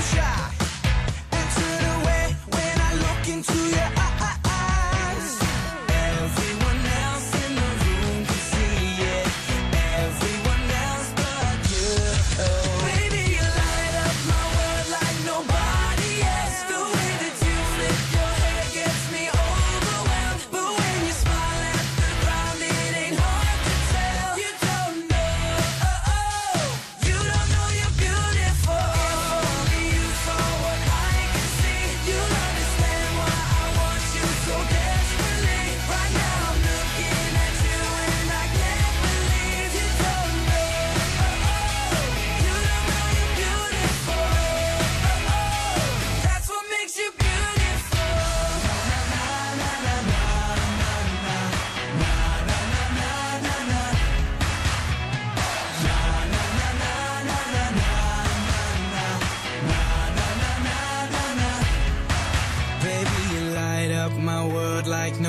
shy and too